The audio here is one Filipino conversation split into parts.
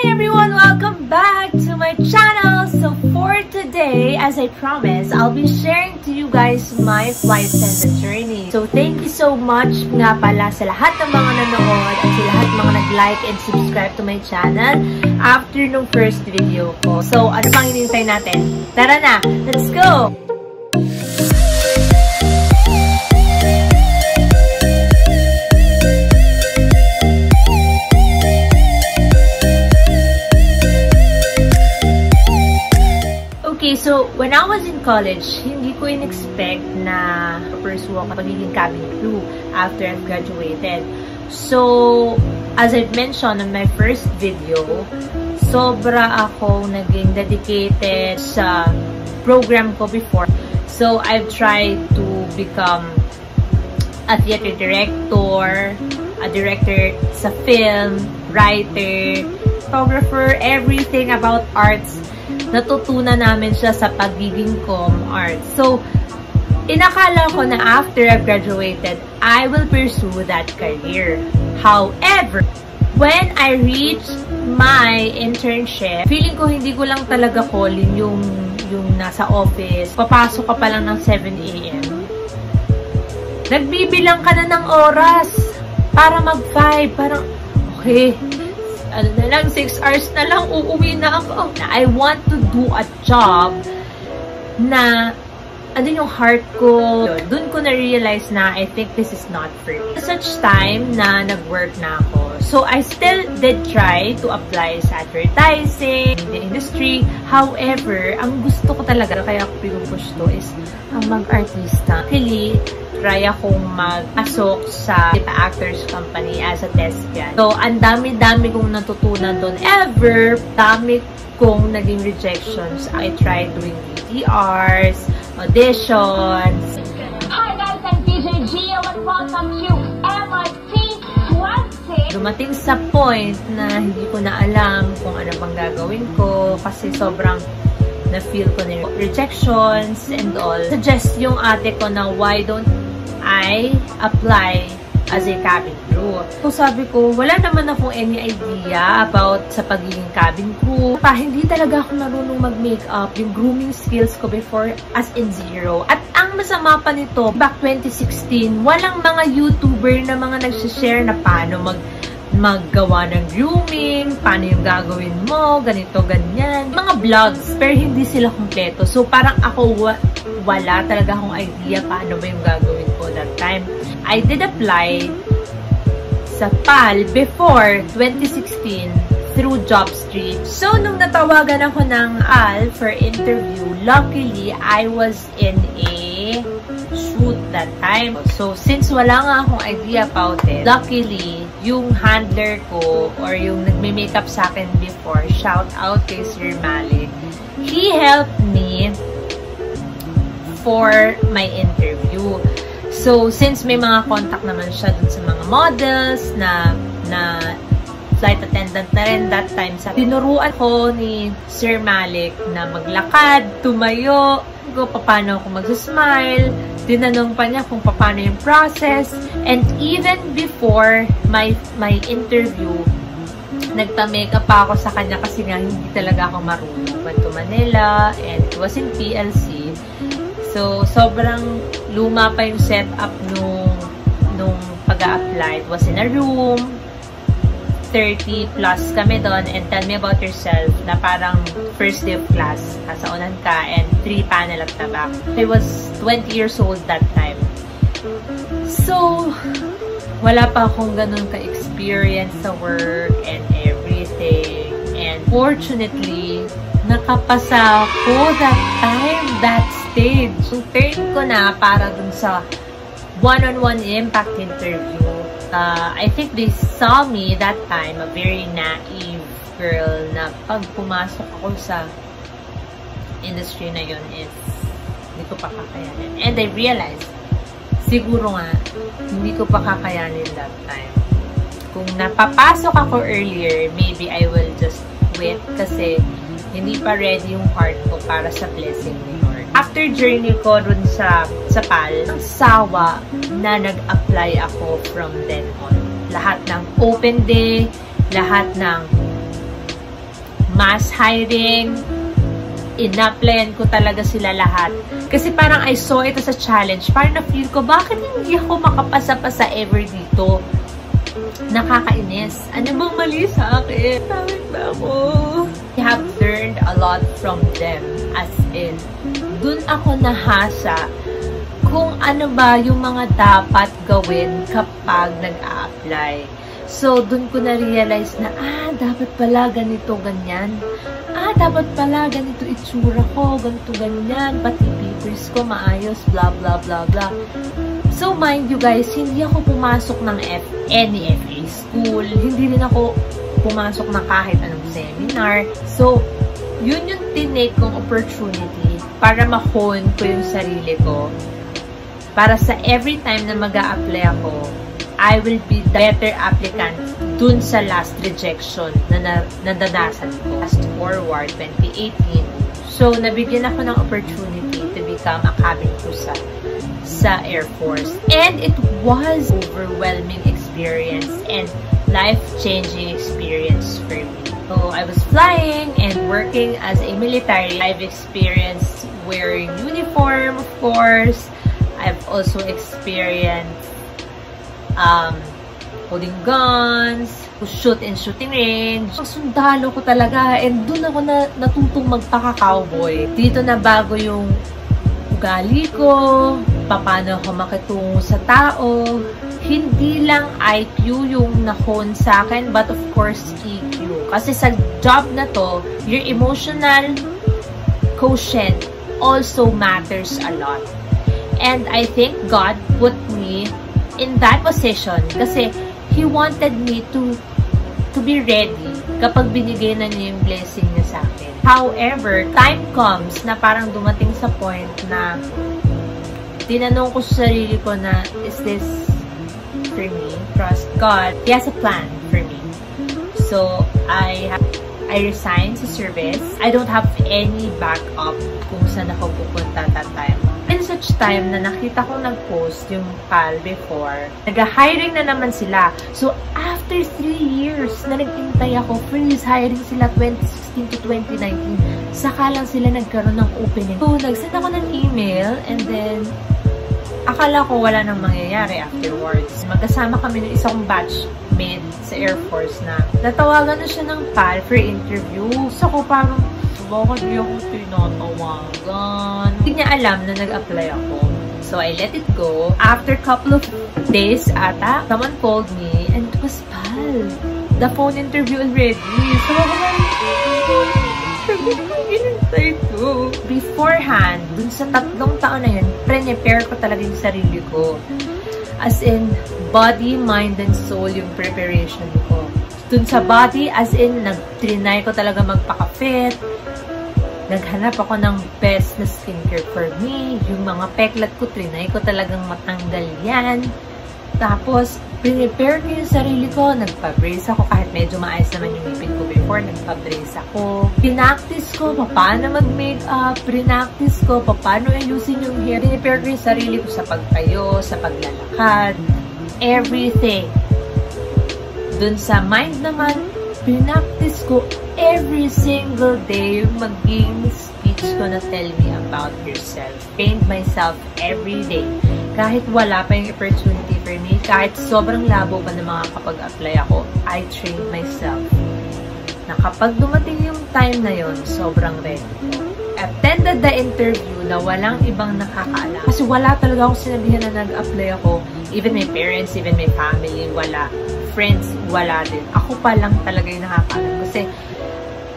Hi everyone! Welcome back to my channel! So for today, as I promised, I'll be sharing to you guys my flight attendant journey. So thank you so much nga pala sa lahat ng mga nanood at sa lahat mga nag-like and subscribe to my channel after nung first video ko. So ano pang hinintay natin? Tara na! Let's go! So when I was in college, hindi ko in-expect na pursue ako pagiging cabin crew after I've graduated. So, as I've mentioned on my first video, sobra ako naging dedicated sa program ko before. So, I've tried to become a theater director, a director sa film, writer, photographer, everything about arts natutunan namin siya sa pagiging com art. So, inakala ko na after I graduated, I will pursue that career. However, when I reached my internship, feeling ko hindi ko lang talaga calling yung, yung nasa office. Papasok ka pa lang ng 7 a.m. Nagbibilang ka na ng oras para mag-5. Parang, okay, na lang, 6 hours na lang, uuwi na ako. I want to do a job na ano yung heart ko. Doon ko na-realize na I think this is not for me. Such time na nag-work na ako. So, I still did try to apply sa advertising, in the industry. However, ang gusto ko talaga, kaya ako pinupush to is ang mag-artista. Actually, try akong magpasok sa Dipa Actors Company as a thespian. So, ang dami-dami kong natutunan doon. Ever, dami kong naging rejections. I tried doing VTRs, auditions. Hi guys, I'm DJ Gio and welcome to MIT 20. Dumating sa point na hindi ko na alam kung ano bang gagawin ko kasi sobrang na-feel ko na rejections and all. Suggest yung ate ko na why don't I apply as a cabin crew. So sabi ko, wala naman akong any idea about sa pagiging cabin crew. Pa, hindi talaga ako marunong mag-makeup. Yung grooming skills ko before as in zero. At ang masama pa nito, back 2016, walang mga YouTuber na mga nagsishare na paano mag maggawa ng grooming, paano yung gagawin mo, ganito, ganyan. Mga vlogs, pero hindi sila kompleto. So, parang ako, wala talaga akong idea paano ba yung gagawin ko that time. I did apply sa PAL before 2016 through JobStreet. So, nung natawagan ako ng AL for interview, luckily, I was in a shoot that time. So, since wala nga akong idea about it, luckily, yung handler ko or yung nagme-makeup sa akin before, shout out kay Sir Malik, he helped me for my interview. So, since may mga contact naman siya dun sa mga models na, na flight attendant na rin that time. Sa tinuruan ko ni Sir Malik na maglakad, tumayo, ko paano ako mag-smile, tinanong pa niya kung paano yung process, and even before my, my interview, nagpa-makeup pa ako sa kanya kasi nga hindi talaga ako marunong. Went to Manila, and it was in PLC. So, sobrang luma pa yung setup nung, nung pag-a-apply. It was in a room, 30 plus kami doon and tell me about yourself na parang first day of class. Nasa unan ka and 3 panel at the. I was 20 years old that time. So, wala pa akong ganun ka-experience sa work and everything. And fortunately, nakapasa ako that time, that stage. Yung turn ko na para dun sa one-on-one -on -one impact interview uh, I think they saw me that time, a very naive girl, na pag pumasok ako sa industry na yun is hindi ko pa kakayanin. And I realized, siguro nga, hindi ko pa kakayanin that time. Kung napapasok ako earlier, maybe I will just quit kasi hindi pa ready yung heart ko para sa blessing ni. After journey ko dun sa, sa PAL, sawa na nag-apply ako from then on. Lahat ng open day, lahat ng mass hiring, inaplayan ko talaga sila lahat. Kasi parang I saw it as a challenge. Parang na-feel ko, bakit hindi ako makapasa pa sa ever dito? Nakakainis. Ano bang mali sa akin? Bakit ba ako? I have learned a lot from them. As in, dun ako nahasa kung ano ba yung mga dapat gawin kapag nag-a-apply. So, dun ko na-realize na, ah, dapat pala ganito, ganyan. Ah, dapat pala ganito itsura ko, ganito, ganyan. Pati papers ko maayos, blah, blah, blah, blah. So, mind you guys, hindi ako pumasok ng F any FA school. Hindi rin ako pumasok na kahit anong seminar. So, yun yung tinake kong opportunity para ma-hone ko yung sarili ko. Para sa every time na mag apply ako, I will be the better applicant dun sa last rejection na nadanasan ko. Fast forward, 2018. So, nabigyan ako ng opportunity to become a cabin crew sa, sa Air Force. And it was overwhelming experience and life-changing experience for me. So, I was flying and working as a military. I've experienced wearing uniform, of course. I've also experienced um, holding guns, shoot and shooting range. Ang sundalo ko talaga and doon ako na natutong magpaka-cowboy. Dito na bago yung ugali ko, paano ako makitungo sa tao. Hindi lang IQ yung nahon sa akin, but of course EQ. Kasi sa job na to, your emotional quotient also matters a lot. And I think God put me in that position kasi He wanted me to to be ready kapag binigay na niya yung blessing niya sa akin. However, time comes na parang dumating sa point na tinanong ko sa sarili ko na, is this for me? Trust God. He has a plan for me. So, I I resigned sa service. I don't have any backup kung saan ako pupunta that time such time na nakita ko nag-post yung PAL before, nag-hiring na naman sila. So, after 3 years na nag-intay ako, freeze hiring sila 2016 to 2019, saka lang sila nagkaroon ng opening. So, nag-send ako ng email and then, akala ko wala nang mangyayari afterwards. Magkasama kami ng isang batch mate sa Air Force na natawagan na siya ng PAL for interview. So, ako parang, bakit di ako tinatawagan? Hindi niya alam na nag-apply ako. So, I let it go. After couple of days ata, someone called me and it was Pal. The phone interview already. So, ako ginintay ko. Beforehand, dun sa tatlong taon na yun, prepare ko talaga yung sarili ko. As in, body, mind, and soul yung preparation ko. Dun sa body, as in, nag-trinay ko talaga magpaka-fit, naghanap ako ng best na skincare for me. Yung mga peklat ko, trinay ko talagang matanggal yan. Tapos, prepare ko yung sarili ko. Nagpa-brace ako kahit medyo maayos naman yung ngipin ko before. Nagpa-brace ako. Pinactice ko paano mag-makeup. Prinactice ko paano ayusin yung hair. Prepare ko yung sarili ko sa pagtayo, sa paglalakad. Everything. Dun sa mind naman, pinactice ko every single day maging speech ko na tell me about yourself. Paint myself every day. Kahit wala pa yung opportunity for me, kahit sobrang labo pa na makakapag-apply ako, I trained myself. Na kapag dumating yung time na yon sobrang ready. Attended the interview na walang ibang nakakaalam. Kasi wala talaga akong sinabihan na nag-apply ako. Even my parents, even my family, wala. Friends, wala din. Ako pa lang talaga yung nakakaalam. Kasi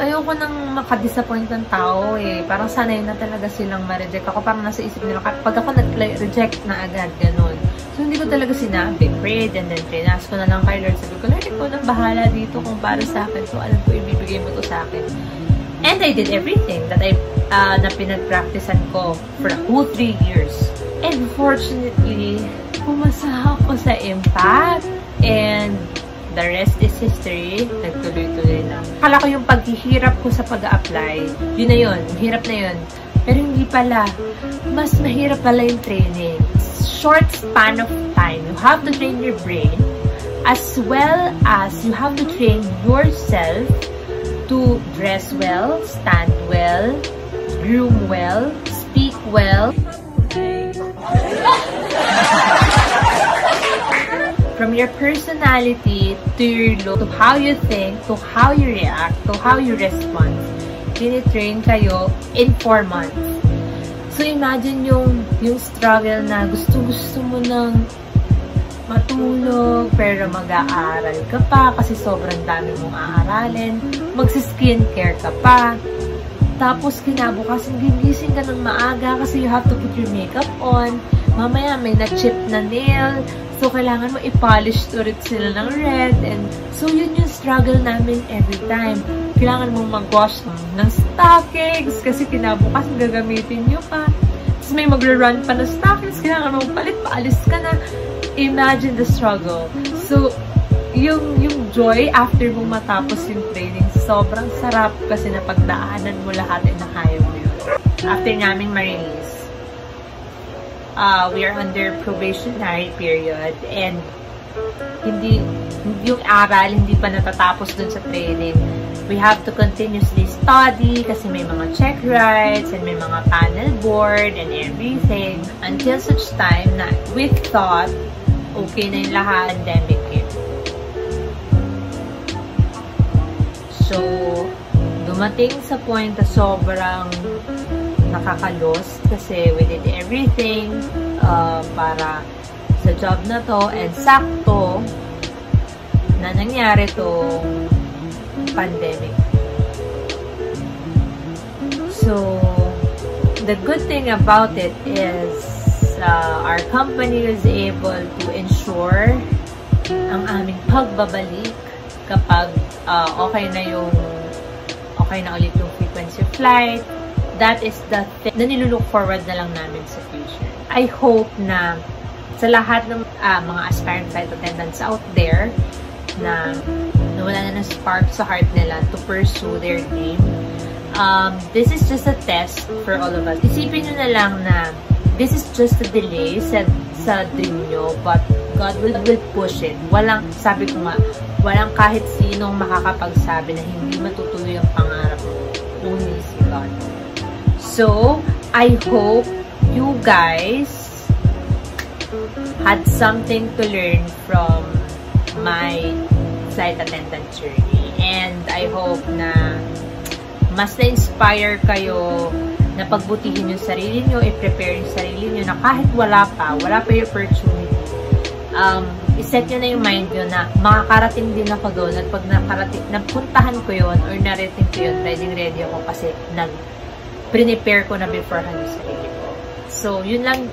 ayoko nang makadisappoint ng tao eh. Parang sanay na talaga silang ma-reject ako. Parang nasa isip nila, pag ako nag-reject na agad, ganun. So, hindi ko talaga sinabi. Prayed and then pinas ko na lang kay Lord. Sabi ko, Lord, ikaw nang bahala dito kung para sa akin. So, alam ko, ibibigay mo to sa akin. And I did everything that I, uh, na pinag-practicean ko for a whole three years. And fortunately, pumasa ako sa impact. And the rest is history. Nagtuloy-tuloy na. Akala ko yung paghihirap ko sa pag-apply, yun na yun. Hirap na yun. Pero hindi pala. Mas mahirap pala yung training. Short span of time. You have to train your brain as well as you have to train yourself to dress well, stand well, groom well, speak well. From your personality to your look, to how you think, to how you react, to how you respond. Tinitrain kayo in 4 months. So imagine yung, yung struggle na gusto-gusto mo ng matulog, pero mag-aaral ka pa kasi sobrang dami mong aaralin. Magsi-skincare ka pa. Tapos kinabukasan gigising ka ng maaga kasi you have to put your makeup on. Mamaya may na-chip na nail. So, kailangan mo i-polish ulit sila ng red. And so, yun yung struggle namin every time. Kailangan mo mag-wash ng stockings kasi kinabukasan gagamitin nyo pa. Tapos may magre-run pa na stockings. Kailangan mo palit, paalis ka na. Imagine the struggle. So, yung, yung joy after mo matapos yung training, sobrang sarap kasi napagdaanan mo lahat at nakaya mo yun. After namin ma-release, uh, we are under probationary period and hindi yung aral hindi pa natatapos dun sa training. We have to continuously study kasi may mga check rights and may mga panel board and everything until such time na we thought okay na yung lahat pandemic hit. So, dumating sa point na sobrang nakakalos kasi we did everything uh, para sa job na to and sakto na nangyari tong pandemic. So, the good thing about it is uh, our company is able to ensure ang aming pagbabalik kapag uh, okay na yung okay na ulit yung frequency flight, that is the thing na nilulook forward na lang namin sa future. I hope na sa lahat ng uh, mga aspiring flight attendants out there na nawala na ng spark sa heart nila to pursue their dream. Um, this is just a test for all of us. Isipin nyo na lang na this is just a delay sa, sa dream nyo, but God will, will push it. Walang, sabi ko nga, walang kahit sinong makakapagsabi na hindi matutuloy ang So, I hope you guys had something to learn from my flight attendant journey. And I hope na mas na-inspire kayo na pagbutihin yung sarili nyo, i-prepare yung sarili nyo na kahit wala pa, wala pa yung opportunity, um, iset nyo na yung mind nyo na makakarating din ako doon at pag nakarating, napuntahan ko yon or narating ko yun, ready ready ako kasi nag prepare ko na beforehand sarili ko. So, yun lang.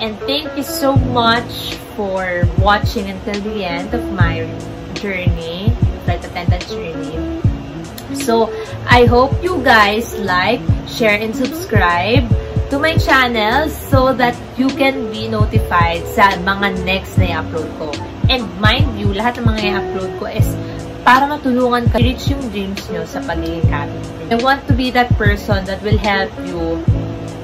And thank you so much for watching until the end of my journey, flight attendant journey. So, I hope you guys like, share, and subscribe to my channel so that you can be notified sa mga next na i-upload ko. And mind you, lahat ng mga i-upload ko is para matulungan ka reach yung dreams nyo sa pagiging cabin I want to be that person that will help you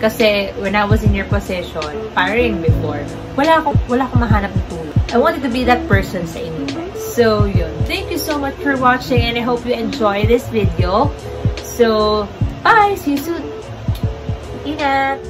kasi when I was in your position, firing before, wala akong, wala akong mahanap na tulong. I wanted to be that person sa inyo. So, yun. Thank you so much for watching and I hope you enjoy this video. So, bye! See you soon! Ingat!